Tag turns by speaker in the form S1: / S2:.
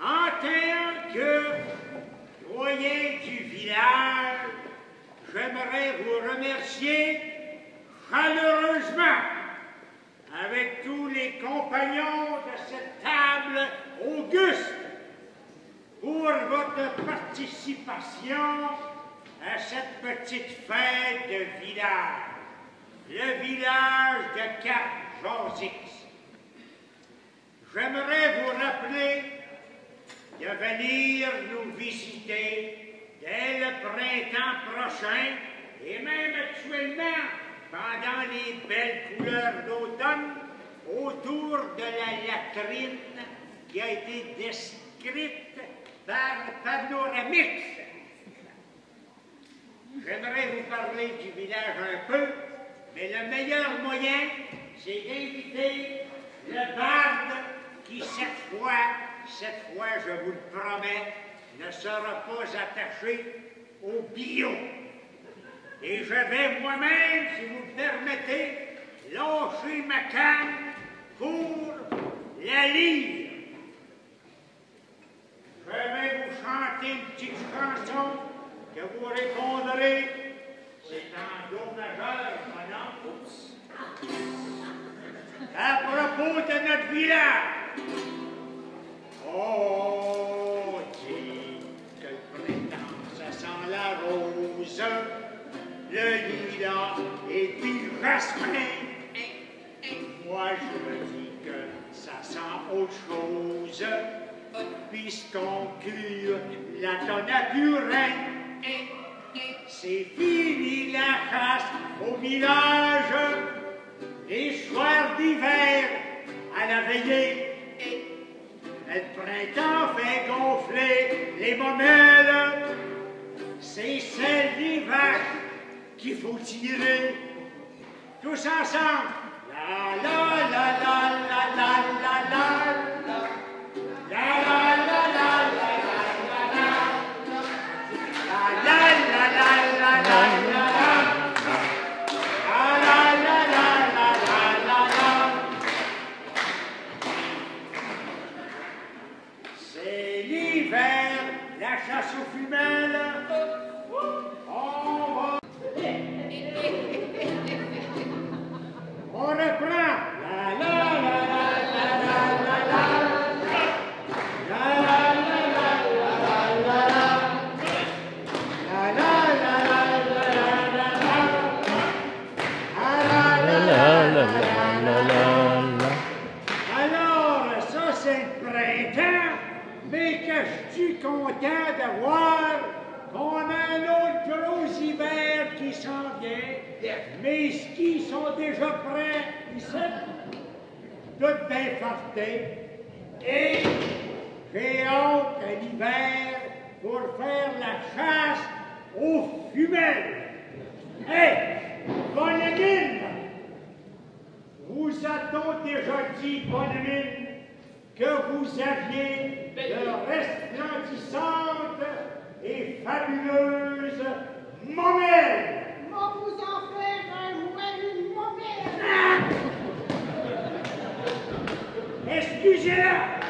S1: En tant que doyen du village, j'aimerais vous remercier chaleureusement avec tous les compagnons de cette table auguste pour votre participation à cette petite fête de village, le village de Cap-Josix. J'aimerais vous rappeler de venir nous visiter dès le printemps prochain et même actuellement pendant les belles couleurs d'automne autour de la latrine qui a été décrite par Panoramix. J'aimerais vous parler du village un peu, mais le meilleur moyen, c'est d'inviter le barde qui, cette fois, cette fois, je vous le promets, ne sera pas attaché au bio. Et je vais moi-même, si vous me permettez, lâcher ma canne pour la lire. Je vais vous chanter une petite chanson que vous répondrez. C'est en do majeur, madame. À propos de notre village. Oh, dis que printemps, ça sent la rose le lilas et puis le. Moi, je me dis que ça sent autre chose, puisqu'on cure la tonne. C'est fini la chasse au village, les soirs d'hiver les momelles, c'est celle des vaches qu'il faut tirer tous ensemble. La la la la la Alors, ça c'est le printemps, mais que je suis content de voir qu'on a un autre gros hiver qui s'en vient. Mes skis sont déjà prêts ici, tout bien fartés. Et j'ai hâte à l'hiver pour faire la chasse femelles. Hé, bonne mine! Vous a-t-on déjà dit, bonne mine, que vous aviez de resplendissantes et fabuleuses momelles?
S2: On vous en faire un joyeux moment.
S1: Excusez-la!